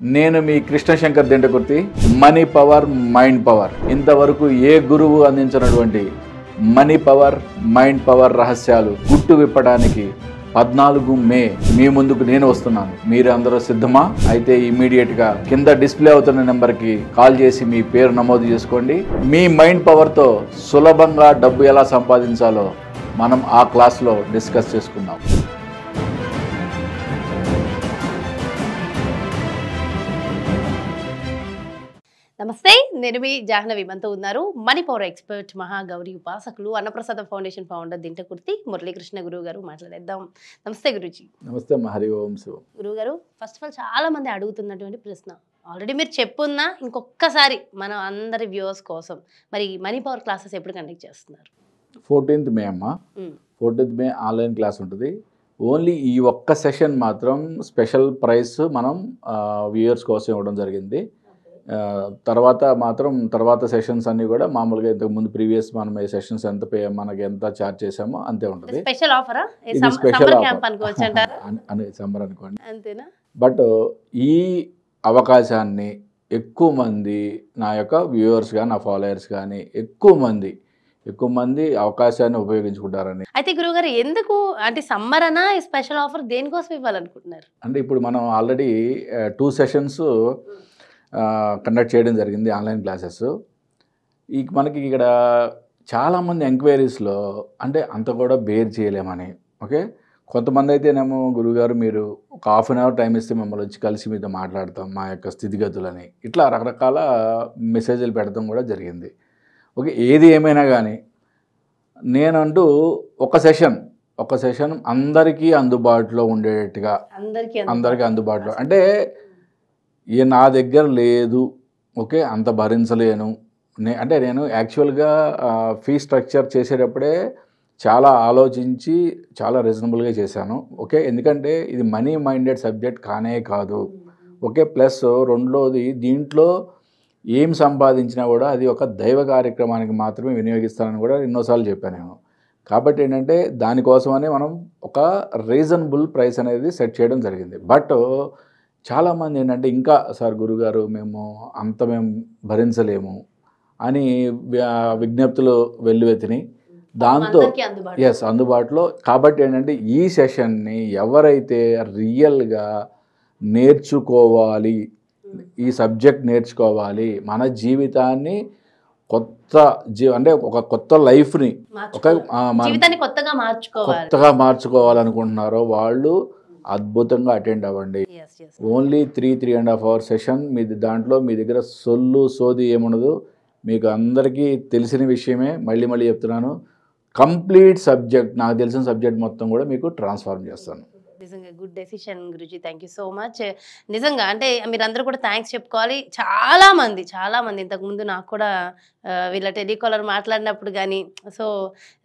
నేను మీ Krishnashankar Dindakurthi money power mind power. ఇంతవరకు ఏ గురువు అందించినటువంటి మనీ పవర్ మైండ్ పవర్ రహస్యాలు గుట్టు విప్పడానికి పద్నాలుగు మే మీ ముందుకు నేను వస్తున్నాను. మీరు అందరూ సిద్ధమా? అయితే ఇమీడియట్గా కింద డిస్ప్లే అవుతున్న నెంబర్కి కాల్ చేసి మీ పేరు నమోదు చేసుకోండి. మీ మైండ్ పవర్తో సులభంగా డబ్బు ఎలా సంపాదించాలో మనం ఆ క్లాస్లో డిస్కస్ చేసుకుందాం. నమస్తే నేను మీ జాహ్నవి మనతో ఉన్నారు. మణిపూర్ ఎక్స్పర్ట్ మహాగౌరి ఉపాసకులు అన్నప్రసాద ఫౌండేషన్ ఫౌండర్ దింటకుర్తి మురళీకృష్ణ గురువు గారు మాట్లాడేద్దాం. నమస్తే గురుజీ. నమస్తే హరి ఓం శివం. గురువు గారు ఫస్ట్ ఆఫ్ ఆల్ చాలా మంది అడుగుతున్నటువంటి ప్రశ్న. ఆల్రెడీ మీరు చెప్పున్నా ఇంకొకసారి మన అందరి వ్యూవర్స్ కోసం. మరి మణిపవర్ క్లాసెస్ ఎప్పుడు కండక్ట్ చేస్తున్నారు? ఫోర్టీన్త్ మే అమ్మ. మ్మ్. ఫోర్టీన్త్ మే ఆన్లైన్ క్లాస్ ఉంటుంది. ఓన్లీ ఈ ఒక్క సెషన్ మాత్రం స్పెషల్ ప్రైస్ మనం వ్యూయర్స్ కోసం ఇవ్వడం జరిగింది. తర్వాత మాత్రం తర్వాత సెషన్స్ అన్నీ కూడా మామూలుగా ఇంతకు ముందు ప్రీవియస్ మనం ఈ సెషన్స్ ఎంత పే మనకి ఎంత ఛార్జ్ చేసామో అంతే ఉంటుంది. స్పెషల్ ఆఫరా ఇది అని సమ్మర్ అనుకోండి. అంతేనా? బట్ ఈ అవకాశాన్ని ఎక్కువ మంది నా యొక్క వ్యూవర్స్ కానీ నా ఫాలోయర్స్ కానీ ఎక్కువ మంది ఎక్కువ మంది అవకాశాన్ని ఉపయోగించుకుంటారని. అయితే గురువు గారు ఎందుకు అంటే సమ్మర్ అనా స్పెషల్ ఆఫర్ దేనికోసం ఇవ్వాలనుకుంటున్నారు? అంటే ఇప్పుడు మనం ఆల్రెడీ టూ సెషన్స్ కండక్ట్ చేయడం జరిగింది ఆన్లైన్ క్లాసెస్ ఈ మనకి ఇక్కడ చాలామంది ఎంక్వైరీస్లో అంటే అంత కూడా బేర్ చేయలేమని ఓకే కొంతమంది అయితేనేమో గురుగారు మీరు ఒక హాఫ్ అన్ అవర్ టైం ఇస్తే మమ్మల్ని వచ్చి కలిసి మీతో మాట్లాడతాం మా యొక్క స్థితిగతులని. ఇట్లా రకరకాల మెసేజ్లు పెడతాం కూడా జరిగింది. ఓకే ఏది ఏమైనా కానీ నేనంటూ ఒక సెషన్ ఒక సెషన్ అందరికీ అందుబాటులో ఉండేటట్టుగా అందరికీ అందరికీ అందుబాటులో. అంటే ఈ నా దగ్గర లేదు. ఓకే అంత భరించలేను. నే అంటే నేను యాక్చువల్గా ఫీ స్ట్రక్చర్ చేసేటప్పుడే చాలా ఆలోచించి చాలా రీజనబుల్గా చేశాను. ఓకే ఎందుకంటే ఇది మనీ మైండెడ్ సబ్జెక్ట్ కానే కాదు. ఓకే ప్లస్ రెండోది దీంట్లో ఏం సంపాదించినా కూడా అది ఒక దైవ కార్యక్రమానికి మాత్రమే వినియోగిస్తానని కూడా ఎన్నోసార్లు చెప్పాను నేను. కాబట్టి ఏంటంటే దానికోసమనే మనం ఒక రీజనబుల్ ప్రైస్ అనేది సెట్ చేయడం జరిగింది. బట్ చాలామంది ఏంటంటే ఇంకా సార్ గురుగారు మేము అంత మేము భరించలేము అని విజ్ఞప్తులు వెల్లువెత్తినాయి దాంతో ఎస్ అందుబాటులో. కాబట్టి ఏంటంటే ఈ సెషన్ని ఎవరైతే రియల్గా నేర్చుకోవాలి ఈ సబ్జెక్ట్ నేర్చుకోవాలి మన జీవితాన్ని కొత్త జీ అంటే ఒక కొత్త లైఫ్ని ఒక కొత్తగా మార్చుకోవాలి. కొత్తగా మార్చుకోవాలనుకుంటున్నారో వాళ్ళు అద్భుతంగా అటెండ్ అవ్వండి. Only three three and half hour session మీ దాంట్లో మీ దగ్గర సొల్లు సోది ఏముండదు. మీకు అందరికీ తెలిసిన విషయమే. మళ్ళీ మళ్ళీ చెప్తున్నాను. కంప్లీట్ సబ్జెక్ట్ నాకు తెలిసిన సబ్జెక్ట్ మొత్తం కూడా మీకు ట్రాన్స్ఫార్మ్ చేస్తాను. నిజంగా good decision Guruji. Thank you so much. నిజంగా అంటే మీరందరూ కూడా థ్యాంక్స్ చెప్పుకోవాలి. చాలా మంది చాలా మంది. ఇంతకుముందు నాకు కూడా వీళ్ళ టెలికాలర్ మాట్లాడినప్పుడు కానీ సో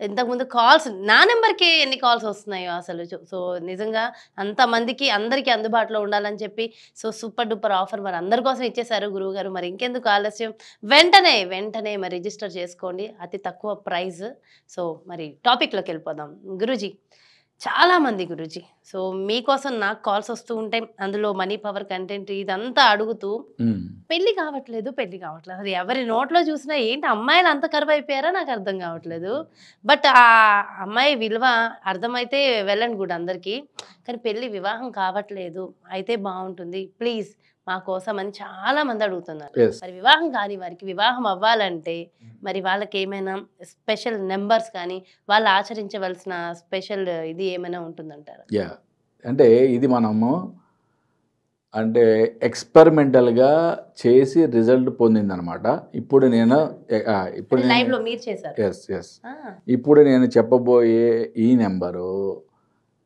ఇంతకుముందు కాల్స్ నా నెంబర్కి ఎన్ని కాల్స్ వస్తున్నాయో అసలు. సో నిజంగా అంతమందికి అందరికీ అందుబాటులో ఉండాలని చెప్పి సో సూపర్ డూపర్ ఆఫర్ మరి అందరి కోసం ఇచ్చేశారు గురువు గారు. మరి ఇంకెందుకు ఆలస్యం? వెంటనే వెంటనే మరి రిజిస్టర్ చేసుకోండి. అతి తక్కువ ప్రైజ్. సో మరి టాపిక్లోకి వెళ్ళిపోదాం. గురూజీ చాలా మంది గురుజీ. సో మీకోసం నాకు కాల్స్ వస్తూ ఉంటాయి. అందులో మనీ పవర్ కంటెంట్ ఇదంతా అడుగుతూ. పెళ్ళి కావట్లేదు పెళ్ళి కావట్లేదు. అసలు ఎవరి నోట్లో చూసినా ఏంటి అమ్మాయిలు అంత కరువు అయిపోయారా నాకు అర్థం కావట్లేదు. బట్ ఆ అమ్మాయి విలువ అర్థమైతే వెళ్ళండి గుడ్ అందరికీ. కానీ పెళ్ళి వివాహం కావట్లేదు. అయితే బాగుంటుంది. ప్లీజ్ మా కోసం అని చాలా మంది అడుగుతున్నారు. మరి వివాహం కాని వారికి వివాహం అవ్వాలంటే మరి వాళ్ళకి ఏమైనా స్పెషల్ నెంబర్స్ కానీ వాళ్ళు ఆచరించవలసిన స్పెషల్ ఇది ఏమైనా ఉంటుందంటారా? యా అంటే ఇది మనము అంటే ఎక్స్పెరిమెంటల్గా చేసి రిజల్ట్ పొందిందనమాట. ఇప్పుడు నేను ఇప్పుడు ఎస్ ఎస్ ఇప్పుడు నేను చెప్పబోయే ఈ నెంబరు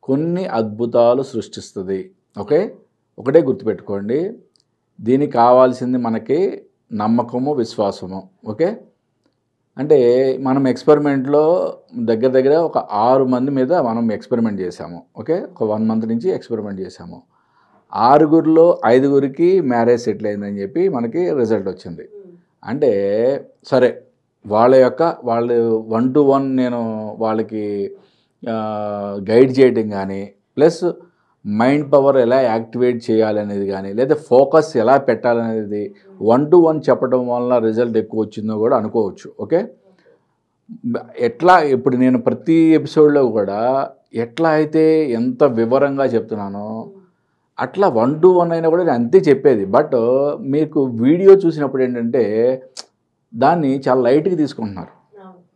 కొన్ని అద్భుతాలు సృష్టిస్తుంది. ఓకే? ఒకటే గుర్తుపెట్టుకోండి. దీనికి కావాల్సింది మనకి నమ్మకము విశ్వాసము. ఓకే? అంటే మనం ఎక్స్పెరిమెంట్లో దగ్గర దగ్గర ఒక ఆరు మంది మీద మనం ఎక్స్పెరిమెంట్ చేసాము ఓకే? ఒక వన్ మంత్ నుంచి ఎక్స్పెరిమెంట్ చేసాము ఆరుగురిలో ఐదుగురికి మ్యారేజ్ సెటిల్ అయిందని చెప్పి మనకి రిజల్ట్ వచ్చింది. అంటే సరే వాళ్ళ యొక్క వాళ్ళు వన్ టు వన్ నేను వాళ్ళకి గైడ్ చేయడం కానీ ప్లస్ మైండ్ పవర్ ఎలా యాక్టివేట్ చేయాలనేది కానీ లేదా ఫోకస్ ఎలా పెట్టాలనేది వన్ టు వన్ చెప్పడం వల్ల రిజల్ట్ ఎక్కువ వచ్చిందో కూడా అనుకోవచ్చు. ఓకే? ఎట్లా ఇప్పుడు నేను ప్రతి ఎపిసోడ్లో కూడా ఎట్లా అయితే ఎంత వివరంగా చెప్తున్నానో అట్లా వన్ టు వన్ అయినా కూడా నేను అంతే చెప్పేది. బట్ మీకు వీడియో చూసినప్పుడు ఏంటంటే దాన్ని చాలా లైట్గా తీసుకుంటున్నారు.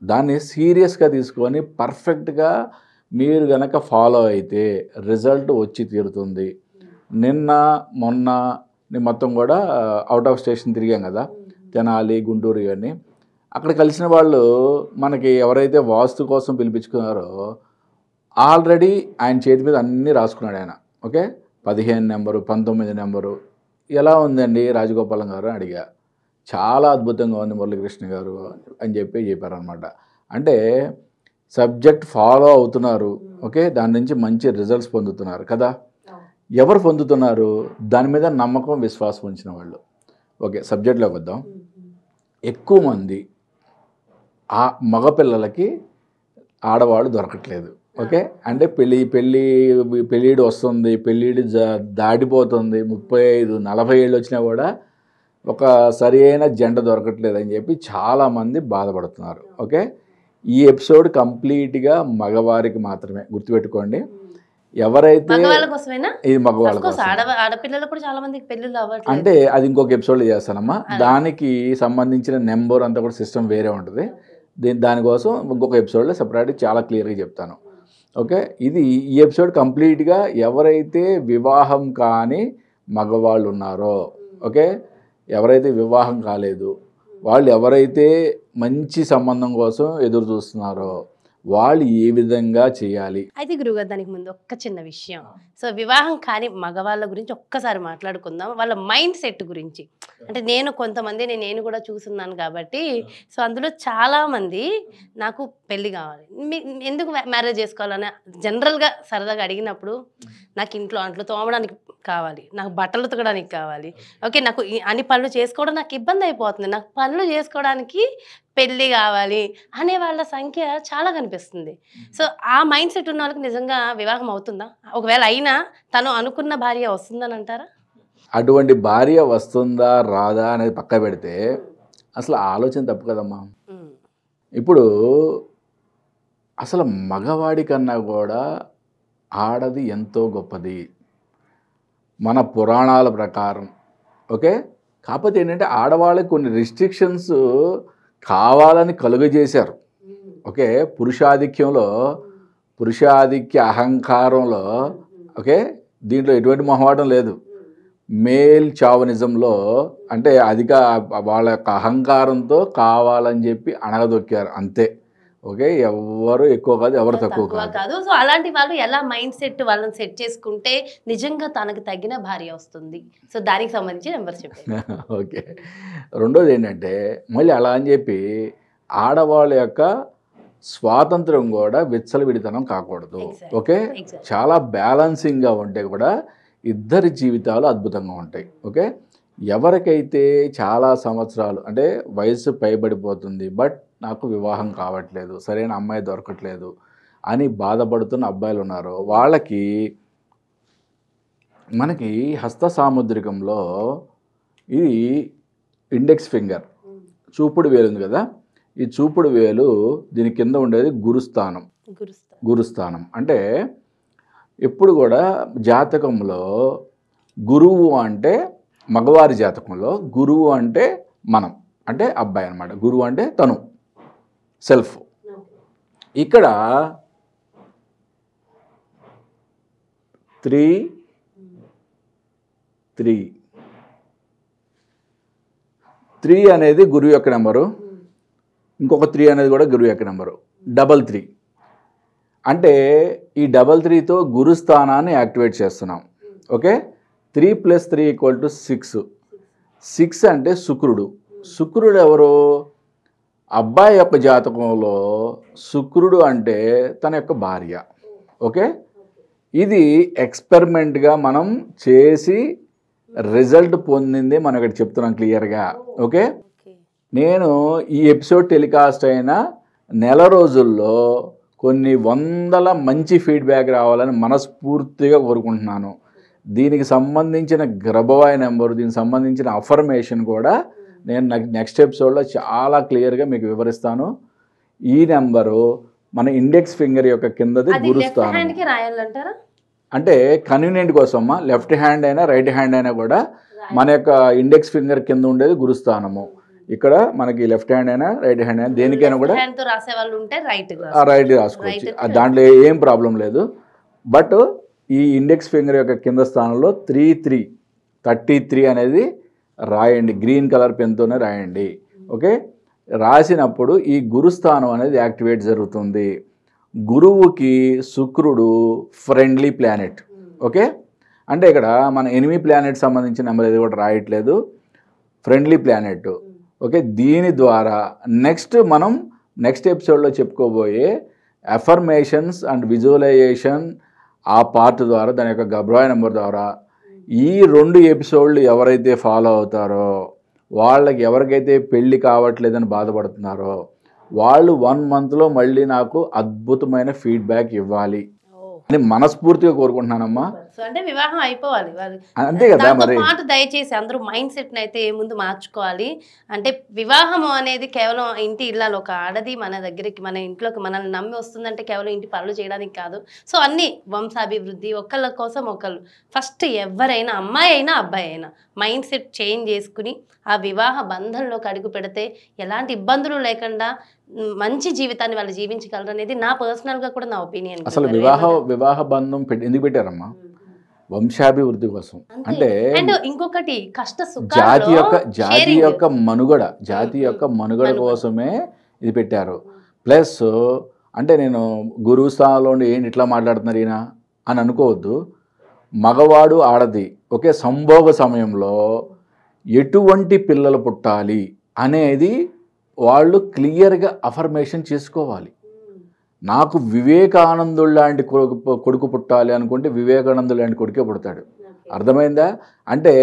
దాన్ని సీరియస్గా తీసుకొని పర్ఫెక్ట్గా మీరు గనక ఫాలో అయితే రిజల్ట్ వచ్చి తీరుతుంది. నిన్న మొన్న మొత్తం కూడా అవుట్ ఆఫ్ స్టేషన్ తిరిగాం కదా. తెనాలి గుంటూరు ఇవన్నీ. అక్కడ కలిసిన వాళ్ళు మనకి ఎవరైతే వాస్తు కోసం పిలిపించుకున్నారో ఆల్రెడీ ఆయన చేతి మీద అన్నీ రాసుకున్నాడు ఆయన. ఓకే పదిహేను నెంబరు పంతొమ్మిది నెంబరు ఎలా ఉందండి రాజగోపాలం గారు అని అడిగా. చాలా అద్భుతంగా ఉంది మురళీకృష్ణ గారు అని చెప్పి చెప్పారనమాట అంటే సబ్జెక్ట్ ఫాలో అవుతున్నారు ఓకే? దాని నుంచి మంచి రిజల్ట్స్ పొందుతున్నారు కదా? ఎవరు పొందుతున్నారు? దాని మీద నమ్మకం విశ్వాసం ఉంచిన వాళ్ళు. ఓకే సబ్జెక్ట్లోకి వద్దాం. ఎక్కువ మంది ఆ మగపిల్లలకి ఆడవాళ్ళు దొరకట్లేదు ఓకే? అంటే పెళ్ళి పెళ్ళి పెళ్ళిడు వస్తుంది పెళ్ళిడు దాటిపోతుంది. ముప్పై ఐదు నలభై ఏళ్ళు వచ్చినా కూడా ఒక సరి అయిన జంట దొరకట్లేదు అని చెప్పి చాలామంది బాధపడుతున్నారు ఓకే? ఈ ఎపిసోడ్ కంప్లీట్గా మగవారికి మాత్రమే. గుర్తుపెట్టుకోండి. ఎవరైతే ఇది మగవాళ్ళ కోసం అంటే అది ఇంకొక ఎపిసోడ్లో చేస్తానమ్మా. దానికి సంబంధించిన నెంబర్ అంతా కూడా సిస్టమ్ వేరే ఉంటుంది. దీని దానికోసం ఇంకొక ఎపిసోడ్లో సెపరేట్ చాలా క్లియర్గా చెప్తాను. ఓకే? ఇది ఈ ఎపిసోడ్ కంప్లీట్గా ఎవరైతే వివాహం కాని మగవాళ్ళు ఉన్నారో ఓకే? ఎవరైతే వివాహం కాలేదు వాళ్ళు ఎవరైతే మంచి సంబంధం కోసం ఎదురు చూస్తున్నారో వాళ్ళు ఏ విధంగా చేయాలి? అయితే గురుగారు దానికి ముందు ఒక్క చిన్న విషయం. సో వివాహం కాని మగవాళ్ళ గురించి ఒక్కసారి మాట్లాడుకుందాం. వాళ్ళ మైండ్ సెట్ గురించి. అంటే నేను కొంతమంది నేను కూడా చూస్తున్నాను కాబట్టి సో అందులో చాలా మంది నాకు పెళ్ళి కావాలి. ఎందుకు మ్యారేజ్ చేసుకోవాలని జనరల్గా సరదాగా అడిగినప్పుడు నాకు ఇంట్లో అంట్లో తోమడానికి కావాలి నాకు బట్టలు ఉతకడానికి కావాలి. ఓకే నాకు అన్ని పనులు చేసుకోవడం నాకు ఇబ్బంది అయిపోతుంది. నాకు పనులు చేసుకోవడానికి పెళ్ళి కావాలి అనే వాళ్ళ సంఖ్య చాలా కనిపిస్తుంది. సో ఆ మైండ్ సెట్ ఉన్న వాళ్ళకి నిజంగా వివాహం అవుతుందా? ఒకవేళ అయినా తను అనుకున్న భార్య వస్తుందని అంటారా? అటువంటి భార్య వస్తుందా రాదా అనేది పక్క పెడితే అసలు ఆలోచన తప్పు కదమ్మా. ఇప్పుడు అసలు మగవాడి కన్నా కూడా ఆడది ఎంతో గొప్పది. మన పురాణాల ప్రకారం ఓకే? కాకపోతే ఏంటంటే ఆడవాళ్ళకి కొన్ని రిస్ట్రిక్షన్స్ కావాలని కలుగజేశారు. ఓకే? పురుషాధిక్యంలో పురుషాధిక్య అహంకారంలో ఓకే? దీంట్లో ఎటువంటి మొహమాటం లేదు. మేల్ చావనిజంలో అంటే అధిక వాళ్ళ యొక్క అహంకారంతో కావాలని చెప్పి అణగదొక్కారు అంతే. ఓకే? ఎవరు ఎక్కువ కాదు ఎవరు తక్కువ కాదు. కాదు. సో అలాంటి వాళ్ళు ఎలా మైండ్ సెట్ వాళ్ళని సెట్ చేసుకుంటే నిజంగా తనకు తగిన భార్య వస్తుంది. సో దానికి సంబంధించి నెంబర్ చెప్పండి. ఓకే. రెండోది ఏంటంటే మళ్ళీ అలా అని చెప్పి ఆడవాళ్ళ యొక్క స్వాతంత్రం కూడా విచ్చలవిడితనం కాకూడదు. ఓకే. చాలా బ్యాలెన్సింగ్గా ఉంటే కూడా ఇద్దరి జీవితాలు అద్భుతంగా ఉంటాయి. ఓకే? ఎవరికైతే చాలా సంవత్సరాలు అంటే వయసు పైబడిపోతుంది బట్ నాకు వివాహం కావట్లేదు సరైన అమ్మాయి దొరకట్లేదు అని బాధపడుతున్న అబ్బాయిలు ఉన్నారు వాళ్ళకి మనకి హస్త సాముద్రికంలో ఇది ఇండెక్స్ ఫింగర్ చూపుడు వేలు ఉంది కదా? ఈ చూపుడు వేలు దీని కింద ఉండేది గురుస్థానం. గురుస్థానం. అంటే ఎప్పుడు కూడా జాతకంలో గురువు అంటే మగవారి జాతకంలో గురువు అంటే మనం అంటే అబ్బాయి అనమాట గురువు అంటే తను సెల్ఫ్. ఇక్కడ త్రీ త్రీ. త్రీ అనేది గురువు యొక్క నెంబరు. ఇంకొక త్రీ అనేది కూడా గురువు యొక్క నెంబరు. Double three. అంటే ఈ డబల్ త్రీతో గురుస్థానాన్ని యాక్టివేట్ చేస్తున్నాం. Okay? Three plus three equal to six. Six అంటే శుక్రుడు. శుక్రుడు ఎవరు? అబ్బాయి యొక్క జాతకంలో శుక్రుడు అంటే తన యొక్క భార్య. ఓకే? ఇది ఎక్స్పెరిమెంట్గా మనం చేసి రిజల్ట్ పొందింది మనం ఇక్కడ చెప్తున్నాం క్లియర్గా. ఓకే? ఓకే. నేను ఈ ఎపిసోడ్ టెలికాస్ట్ అయిన నెల రోజుల్లో కొన్ని వందల మంచి ఫీడ్బ్యాక్ రావాలని మనస్ఫూర్తిగా కోరుకుంటున్నాను. దీనికి సంబంధించిన గ్రబవాయ్ నెంబర్ దీనికి సంబంధించిన అఫర్మేషన్ కూడా నేను నెక్స్ట్ ఎపిసోడ్లో చాలా క్లియర్గా మీకు వివరిస్తాను. ఈ నెంబరు మన ఇండెక్స్ ఫింగర్ యొక్క కిందది గురుస్థానం అంటే కన్వీనియంట్ కోసమ్మా లెఫ్ట్ హ్యాండ్ అయినా రైట్ హ్యాండ్ అయినా కూడా మన యొక్క ఇండెక్స్ ఫింగర్ కింద ఉండేది గురుస్థానము ఇక్కడ మనకి లెఫ్ట్ హ్యాండ్ అయినా రైట్ హ్యాండ్ అయినా దేనికైనా కూడా రాసే వాళ్ళు ఉంటే రైట్ ఆ రైట్ రాసుకోవచ్చు. దాంట్లో ఏం ప్రాబ్లం లేదు. బట్ ఈ ఇండెక్స్ ఫింగర్ యొక్క కింద స్థానంలో త్రీ త్రీ థర్టీ త్రీ అనేది రాయండి. గ్రీన్ కలర్ పెన్తోనే రాయండి. ఓకే రాసినప్పుడు ఈ గురుస్థానం అనేది యాక్టివేట్ జరుగుతుంది. గురువుకి శుక్రుడు ఫ్రెండ్లీ ప్లానెట్ ఓకే అంటే ఇక్కడ మన ఎనిమి ప్లానెట్ సంబంధించిన నెంబర్ ఏది కూడా రాయట్లేదు. ఫ్రెండ్లీ ప్లానెట్ ఓకే దీని ద్వారా నెక్స్ట్ మనం నెక్స్ట్ ఎపిసోడ్లో చెప్పుకోబోయే అఫర్మేషన్స్ అండ్ విజువలైజేషన్ ఆ పార్ట్ ద్వారా దాని యొక్క గబ్రాయ్ నెంబర్ ద్వారా ఈ రెండు ఎపిసోడ్లు ఎవరైతే ఫాలో అవుతారో వాళ్ళకి ఎవరికైతే పెళ్ళి కావట్లేదని బాధపడుతున్నారో వాళ్ళు వన్ మంత్లో మళ్ళీ నాకు అద్భుతమైన ఫీడ్బ్యాక్ ఇవ్వాలి. అని మనస్ఫూర్తిగా కోరుకుంటున్నానమ్మా. సో అంటే వివాహం అయిపోవాలి. వాళ్ళు అంతే కదా మరి. పాటు దయచేసి అందరూ మైండ్ సెట్ అయితే ముందు మార్చుకోవాలి. అంటే వివాహం అనేది కేవలం ఇంటి ఇళ్ళలో ఒక ఆడది మన దగ్గరికి మన ఇంట్లోకి మనల్ని నమ్మి వస్తుందంటే కేవలం ఇంటి పనులు చేయడానికి కాదు. సో అన్ని వంశాభివృద్ధి ఒకళ్ళ కోసం ఒకళ్ళు. ఫస్ట్ ఎవరైనా అమ్మాయి అయినా అబ్బాయి అయినా మైండ్ సెట్ చేంజ్ చేసుకుని ఆ వివాహ బంధంలోకి అడుగు పెడితే ఎలాంటి ఇబ్బందులు లేకుండా మంచి జీవితాన్ని వాళ్ళు జీవించగలరు అనేది నా పర్సనల్గా కూడా నా ఒపీనియన్. అసలు వివాహ వివాహ బంధం ఎందుకు పెట్టారమ్మా? వంశాభివృద్ధి కోసం. అంటే ఇంకొకటి కష్ట జాతి యొక్క జాతి. యొక్క మనుగడ జాతి యొక్క మనుగడ. కోసమే ఇది పెట్టారు. ప్లస్ అంటే నేను గురువు స్థానంలో ఏంటి ఇట్లా మాట్లాడుతున్నారు ఈయన అని అనుకోవద్దు. మగవాడు ఆడది. ఒకే సంభోగ సమయంలో ఎటువంటి పిల్లలు పుట్టాలి అనేది వాళ్ళు క్లియర్గా అఫర్మేషన్ చేసుకోవాలి. నాకు వివేకానందుడు లాంటి కొడుకు కొడుకు పుట్టాలి అనుకుంటే వివేకానందుడు లాంటి కొడుకే పుడతాడు. అర్థమైందా? అంటే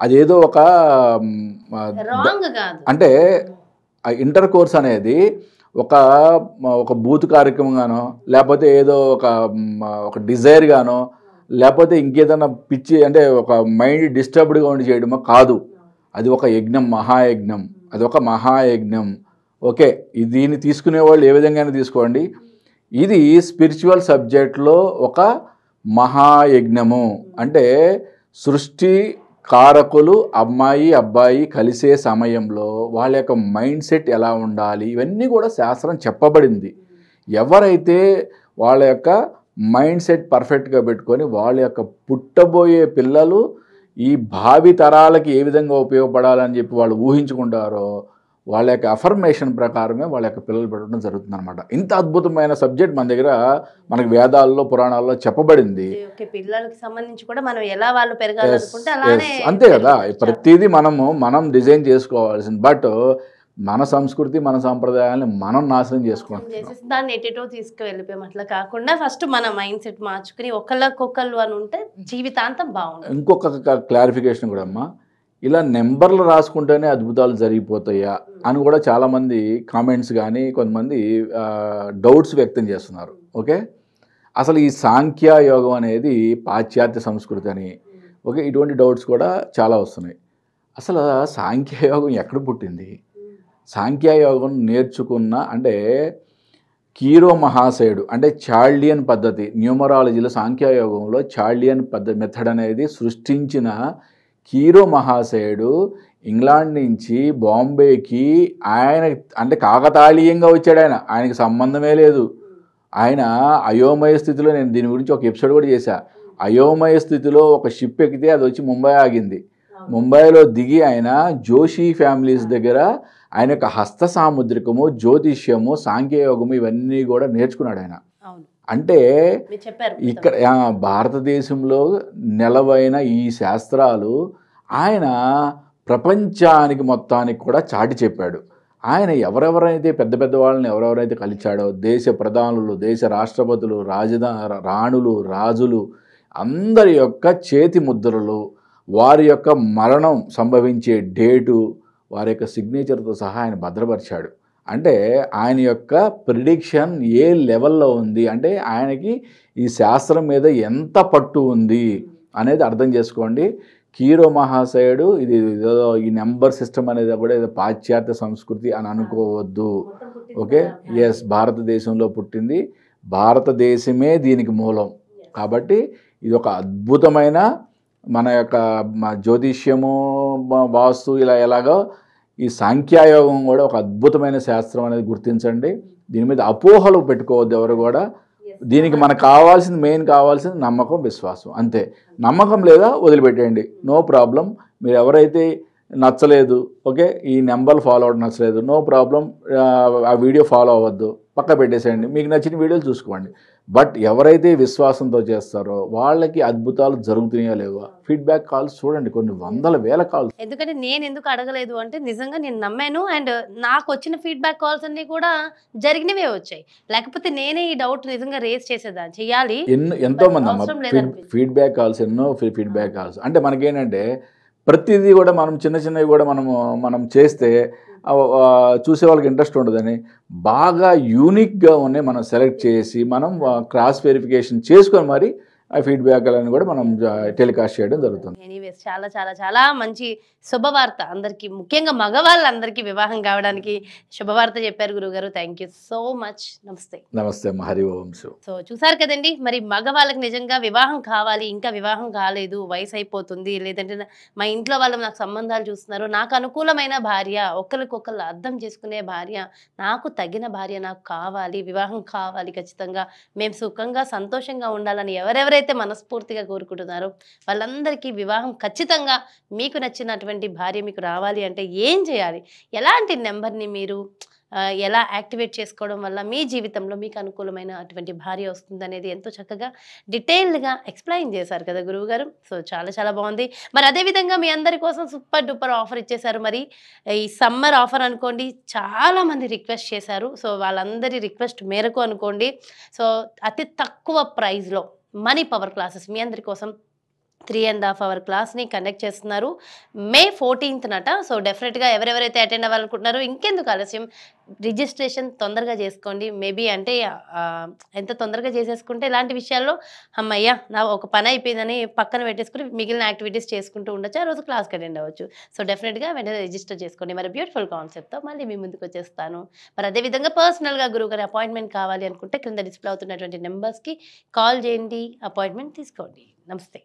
అదేదో ఒక అంటే ఇంటర్ కోర్స్ అనేది ఒక ఒక బూత్ కార్యక్రమంగానో లేకపోతే ఏదో ఒక ఒక డిజైర్ గానో లేకపోతే ఇంకేదైనా పిచ్చి అంటే ఒక మైండ్ డిస్టర్బ్డ్గా ఉండి చేయడమో కాదు. అది ఒక యజ్ఞం మహాయజ్ఞం. అది ఒక మహాయజ్ఞం. ఓకే దీన్ని తీసుకునే వాళ్ళు ఏ విధంగానే తీసుకోండి. ఇది స్పిరిచువల్ సబ్జెక్ట్లో ఒక మహాయజ్ఞము. అంటే సృష్టి కారకులు అమ్మాయి అబ్బాయి కలిసే సమయంలో వాళ్ళ యొక్క మైండ్ సెట్ ఎలా ఉండాలి ఇవన్నీ కూడా శాస్త్రం చెప్పబడింది. ఎవరైతే వాళ్ళ యొక్క మైండ్ సెట్ పర్ఫెక్ట్గా పెట్టుకొని వాళ్ళ యొక్క పుట్టబోయే పిల్లలు ఈ భావి తరాలకి ఏ విధంగా ఉపయోగపడాలని చెప్పి వాళ్ళు ఊహించుకుంటారో వాళ్ళ యొక్క అఫర్మేషన్ ప్రకారమే వాళ్ళ యొక్క పిల్లలు పెట్టడం జరుగుతుంది అనమాట ఇంత అద్భుతమైన సబ్జెక్ట్ మన దగ్గర మనకి వేదాల్లో పురాణాల్లో చెప్పబడింది. ఓకే పిల్లలకి సంబంధించి కూడా మనం ఎలా వాళ్ళు పెరగాలనుకుంటే అంతే కదా. ప్రతిదీ మనము మనం డిజైన్ చేసుకోవాల్సింది. బట్ మన సంస్కృతి మన సాంప్రదాయాన్ని మనం నాశనం చేసేసి దాన్ని ఎటెటో తీసుకువెళ్ళిపోయాం. అట్లా కాకుండా ఫస్ట్ మన మైండ్ సెట్ మార్చుకుని ఒకళ్ళకొకళ్ళు అని ఉంటే జీవితాంతం బాగుంటుంది. ఇంకొక క్లారిఫికేషన్ కూడా అమ్మా. ఇలా నెంబర్లు రాసుకుంటేనే అద్భుతాలు జరిగిపోతాయా అని కూడా చాలామంది కామెంట్స్ కానీ కొంతమంది డౌట్స్ వ్యక్తం చేస్తున్నారు. ఓకే? అసలు ఈ సాంఖ్యయోగం అనేది పాశ్చాత్య సంస్కృతి అని. ఓకే? ఇటువంటి డౌట్స్ కూడా చాలా వస్తున్నాయి. అసలు సాంఖ్యయోగం ఎక్కడ పుట్టింది? సాంఖ్యయోగం నేర్చుకున్న అంటే కీరో మహాశయుడు అంటే చాల్డియన్ పద్ధతి న్యూమరాలజీలో సాంఖ్యయోగంలో చాల్డియన్ పద్ధతి మెథడ్ అనేది సృష్టించిన కీరో మహాశయుడు ఇంగ్లాండ్ నుంచి బాంబేకి ఆయన అంటే కాకతాళీయంగా వచ్చాడు ఆయన. ఆయనకి సంబంధమే లేదు. ఆయన అయోమయ స్థితిలో నేను దీని గురించి ఒక ఎపిసోడ్ కూడా చేశా. అయోమయ స్థితిలో ఒక షిప్ ఎక్కితే అది వచ్చి ముంబై ఆగింది. ముంబైలో దిగి ఆయన జోషి ఫ్యామిలీస్ దగ్గర ఆయన యొక్క హస్త సాముద్రికము జ్యోతిష్యము సాంఖ్యయోగము ఇవన్నీ కూడా నేర్చుకున్నాడు ఆయన. అవును. అంటే ఇక్కడ భారతదేశంలో నెలవైన ఈ శాస్త్రాలు ఆయన ప్రపంచానికి మొత్తానికి కూడా చాటి చెప్పాడు. ఆయన ఎవరెవరైతే పెద్ద పెద్ద వాళ్ళని ఎవరెవరైతే కలిచాడో దేశ ప్రధానులు దేశ రాష్ట్రపతులు రాజధా రాణులు రాజులు అందరి యొక్క చేతి ముద్రలు వారి యొక్క మరణం సంభవించే డేటు వారి యొక్క సిగ్నేచర్తో సహా ఆయన భద్రపరిచాడు. అంటే ఆయన యొక్క ప్రిడిక్షన్ ఏ లెవెల్లో ఉంది? అంటే ఆయనకి ఈ శాస్త్రం మీద ఎంత పట్టు ఉంది అనేది అర్థం చేసుకోండి. కీరో మహాశయుడు ఇది ఏదో ఈ నెంబర్ సిస్టమ్ అనేది కూడా ఏదో పాశ్చాత్య సంస్కృతి అని అనుకోవద్దు. ఓకే? ఎస్ భారతదేశంలో పుట్టింది. భారతదేశమే దీనికి మూలం. కాబట్టి ఇది ఒక అద్భుతమైన మన యొక్క జ్యోతిష్యము వాస్తు ఇలా ఎలాగో ఈ సాంఖ్యాయోగం కూడా ఒక అద్భుతమైన శాస్త్రం అనేది గుర్తించండి. దీని మీద అపోహలు పెట్టుకోవద్దు ఎవరు కూడా. దీనికి మనకు కావాల్సింది మెయిన్ కావాల్సింది నమ్మకం విశ్వాసం. అంతే. నమ్మకం లేదా వదిలిపెట్టేయండి. No problem. మీరు ఎవరైతే నచ్చలేదు ఓకే ఈ నెంబర్ ఫాలో అవ్వడం నచ్చలేదు నో ప్రాబ్లం ఆ వీడియో ఫాలో అవ్వద్దు. పక్క పెట్టేసేయండి. మీకు నచ్చిన వీడియోలు చూసుకోండి. బట్ ఎవరైతే విశ్వాసంతో చేస్తారో వాళ్ళకి అద్భుతాలు జరుగుతున్నాయో లేవో ఫీడ్బ్యాక్ కాల్స్ చూడండి కొన్ని వందల వేల కాల్స్ ఎందుకంటే నేను ఎందుకు అడగలేదు అంటే నిజంగా నేను నమ్మాను అండ్ నాకు వచ్చిన ఫీడ్బ్యాక్ కాల్స్ అన్ని కూడా జరిగినవే వచ్చాయి. లేకపోతే నేనే ఈ డౌట్ నిజంగా రేస్ చేసేదాన్ని చెయ్యాలి. ఎన్నో ఎంతో మంది. ఫీడ్బ్యాక్ కాల్స్ ఎన్నో ఫీడ్బ్యాక్ కాల్స్ అంటే మనకేంటంటే ప్రతిదీ కూడా మనం చిన్న చిన్నవి కూడా మనము మనం చేస్తే చూసే వాళ్ళకి ఇంట్రెస్ట్ ఉండదని బాగా యూనిక్గా ఉన్నాయి మనం సెలెక్ట్ చేసి మనం క్రాస్ వెరిఫికేషన్ చేసుకొని మరి ఆ ఫీడ్బ్యాక్లను కూడా మనం టెలికాస్ట్ చేయడం జరుగుతుంది. ఎనీవేస్ చాలా చాలా చాలా మంచి శుభవార్త అందరికీ ముఖ్యంగా మగవాళ్ళందరికీ వివాహం కావడానికి శుభవార్త చెప్పారు గురుగారు థ్యాంక్ యూ సో మచ్ నమస్తే. నమస్తే హరి వంశు సో చూసారు కదండి మరి మగవాళ్ళకి నిజంగా వివాహం కావాలి ఇంకా వివాహం కాలేదు వయసు అయిపోతుంది లేదంటే మా ఇంట్లో వాళ్ళు నాకు సంబంధాలు చూస్తున్నారు నాకు అనుకూలమైన భార్య ఒకరికొకరు అర్థం చేసుకునే భార్య నాకు తగిన భార్య నాకు కావాలి వివాహం కావాలి ఖచ్చితంగా మేము సుఖంగా సంతోషంగా ఉండాలని ఎవరైతే మనస్ఫూర్తిగా కోరుకుంటున్నారో వాళ్ళందరికీ వివాహం ఖచ్చితంగా మీకు నచ్చినటువంటి భార్య మీకు రావాలి అంటే ఏం చేయాలి? ఎలాంటి నెంబర్ని మీరు ఎలా యాక్టివేట్ చేసుకోవడం వల్ల మీ జీవితంలో మీకు అనుకూలమైన అటువంటి భార్య వస్తుంది అనేది ఎంతో చక్కగా డీటెయిల్డ్గా ఎక్స్ప్లెయిన్ చేశారు కదా గురువు గారు. సో చాలా చాలా బాగుంది. మరి అదే విధంగా మీ అందరి కోసం సూపర్ డూపర్ ఆఫర్ ఇచ్చేశారు మరి. ఈ సమ్మర్ ఆఫర్ అనుకోండి చాలా మంది రిక్వెస్ట్ చేశారు. సో వాళ్ళందరి రిక్వెస్ట్ మేరకు అనుకోండి. సో అతి తక్కువ ప్రైస్లో మనీ పవర్ క్లాసెస్ మీ అందరి కోసం త్రీ అండ్ హాఫ్ అవర్ క్లాస్ని కండక్ట్ చేస్తున్నారు. మే ఫోర్టీన్త్ నట. సో డెఫినెట్గా ఎవరెవరైతే అటెండ్ అవ్వాలనుకుంటున్నారో ఇంకెందుకు ఆలస్యం? రిజిస్ట్రేషన్ తొందరగా చేసుకోండి. మేబీ అంటే ఎంత తొందరగా చేసేసుకుంటే ఇలాంటి విషయాల్లో అమ్మయ్యా నా ఒక పని అయిపోయిందని పక్కన పెట్టేసుకుని మిగిలిన యాక్టివిటీస్ చేసుకుంటూ ఉండొచ్చు. ఆ రోజు క్లాస్కి అటెండ్ అవ్వచ్చు. సో డెఫినెట్గా వెంటనే రిజిస్టర్ చేసుకోండి. మరి బ్యూటిఫుల్ కాన్సెప్ట్తో మళ్ళీ మీ ముందుకు వచ్చేస్తాను. మరి అదేవిధంగా పర్సనల్గా గురువు గారి అపాయింట్మెంట్ కావాలి అనుకుంటే క్రింద డిస్ప్లే అవుతున్నటువంటి నెంబర్స్కి కాల్ చేయండి. అపాయింట్మెంట్ తీసుకోండి. నమస్తే.